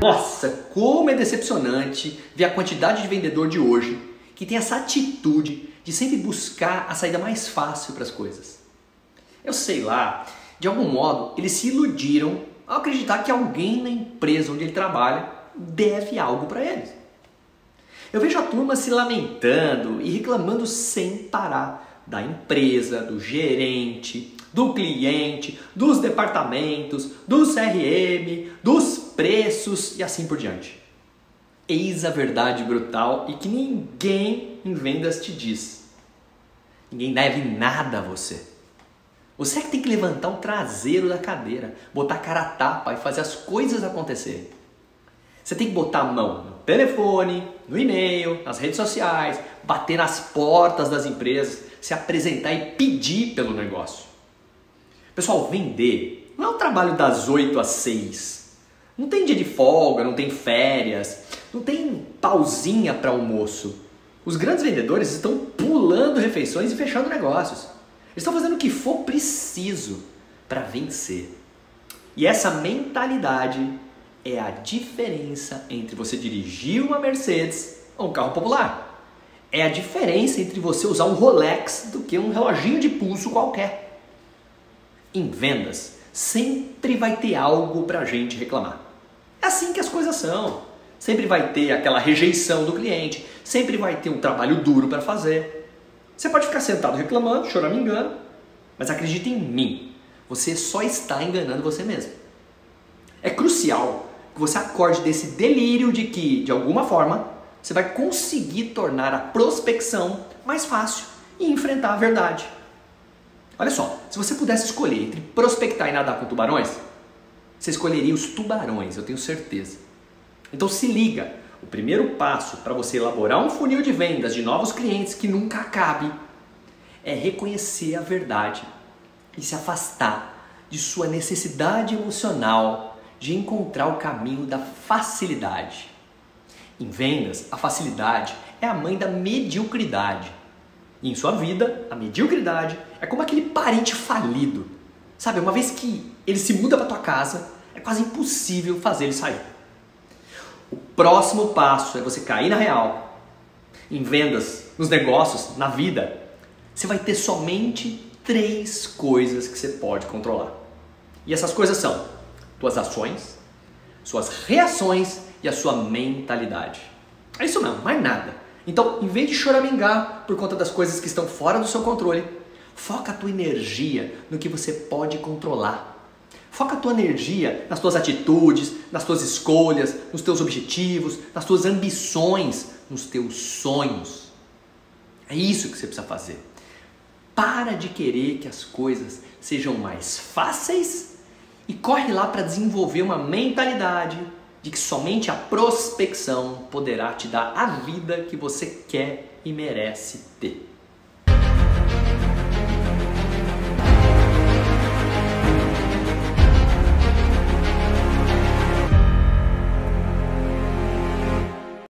Nossa, como é decepcionante ver a quantidade de vendedor de hoje que tem essa atitude de sempre buscar a saída mais fácil para as coisas. Eu sei lá, de algum modo eles se iludiram ao acreditar que alguém na empresa onde ele trabalha deve algo para eles. Eu vejo a turma se lamentando e reclamando sem parar da empresa, do gerente, do cliente, dos departamentos, do CRM, dos preços e assim por diante. Eis a verdade brutal e que ninguém em vendas te diz. Ninguém deve nada a você. Você é que tem que levantar o traseiro da cadeira, botar a cara a tapa e fazer as coisas acontecerem. Você tem que botar a mão no telefone, no e-mail, nas redes sociais, bater nas portas das empresas, se apresentar e pedir pelo negócio. Pessoal, vender não é um trabalho das 8 às 6. Não tem dia de folga, não tem férias, não tem pausinha para almoço. Os grandes vendedores estão pulando refeições e fechando negócios. Eles estão fazendo o que for preciso para vencer. E essa mentalidade é a diferença entre você dirigir uma Mercedes ou um carro popular. É a diferença entre você usar um Rolex do que um reloginho de pulso qualquer. Em vendas, sempre vai ter algo para a gente reclamar. É assim que as coisas são. Sempre vai ter aquela rejeição do cliente, sempre vai ter um trabalho duro para fazer. Você pode ficar sentado reclamando, choramingando, mas acredite em mim, você só está enganando você mesmo. É crucial que você acorde desse delírio de que, de alguma forma, você vai conseguir tornar a prospecção mais fácil e enfrentar a verdade. Olha só, se você pudesse escolher entre prospectar e nadar com tubarões, você escolheria os tubarões, eu tenho certeza. Então se liga, o primeiro passo para você elaborar um funil de vendas de novos clientes que nunca acabe é reconhecer a verdade e se afastar de sua necessidade emocional de encontrar o caminho da facilidade. Em vendas, a facilidade é a mãe da mediocridade. E em sua vida, a mediocridade é como aquele parente falido. Sabe, uma vez que ele se muda para tua casa, é quase impossível fazer ele sair. O próximo passo é você cair na real. Em vendas, nos negócios, na vida, você vai ter somente três coisas que você pode controlar. E essas coisas são tuas ações, suas reações e a sua mentalidade. É isso mesmo, mais nada. Então, em vez de choramingar por conta das coisas que estão fora do seu controle, foca a tua energia no que você pode controlar. Foca a tua energia nas tuas atitudes, nas tuas escolhas, nos teus objetivos, nas tuas ambições, nos teus sonhos. É isso que você precisa fazer. Para de querer que as coisas sejam mais fáceis e corre lá para desenvolver uma mentalidade de que somente a prospecção poderá te dar a vida que você quer e merece ter.